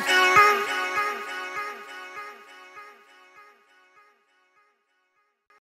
Carter.